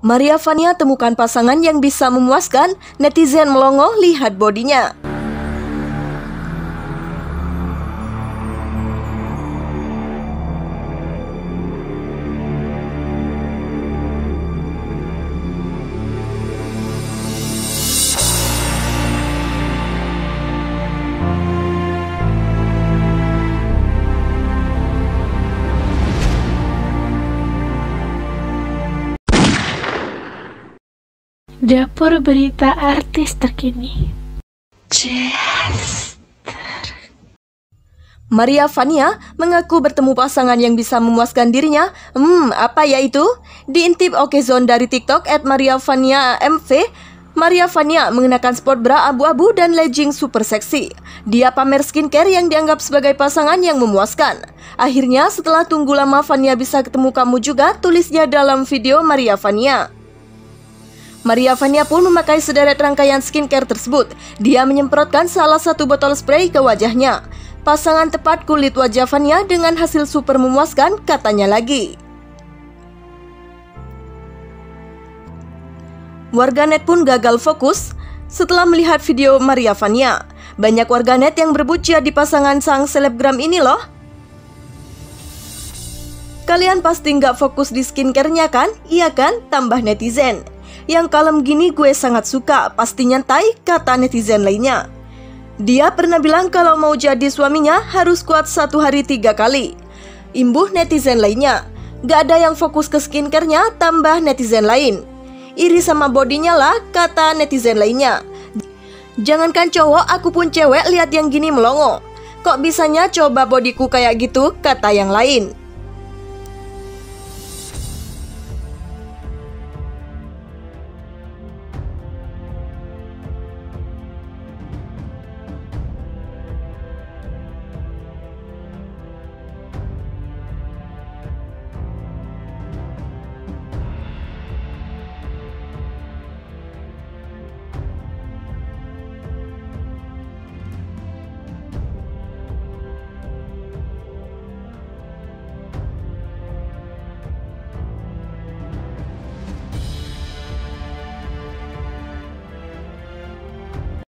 Maria Vania temukan pasangan yang bisa memuaskan, netizen melongo lihat bodinya. Dapur berita artis terkini. Maria Vania mengaku bertemu pasangan yang bisa memuaskan dirinya. Hmm, apa ya itu? Diintip Okezone dari TikTok at Maria Vania mengenakan sport bra abu-abu dan legging super seksi. Dia pamer skincare yang dianggap sebagai pasangan yang memuaskan. Akhirnya setelah tunggu lama Vania bisa ketemu kamu juga, tulisnya dalam video Maria Vania. Maria Vania pun memakai sederet rangkaian skincare tersebut. Dia menyemprotkan salah satu botol spray ke wajahnya. Pasangan tepat kulit wajah Vania dengan hasil super memuaskan, katanya lagi. Warganet pun gagal fokus setelah melihat video Maria Vania. Banyak warganet yang berebut jadi pasangan sang selebgram ini loh. Kalian pasti nggak fokus di skincare-nya kan? Iya kan? Tambah netizen. Yang kalem gini gue sangat suka, pasti nyantai, kata netizen lainnya. Dia pernah bilang kalau mau jadi suaminya harus kuat satu hari tiga kali. Imbuh netizen lainnya. Gak ada yang fokus ke skincare-nya, tambah netizen lain. Iri sama bodinya lah, kata netizen lainnya. Jangankan cowok, aku pun cewek lihat yang gini melongo. Kok bisanya coba bodiku kayak gitu, kata yang lain.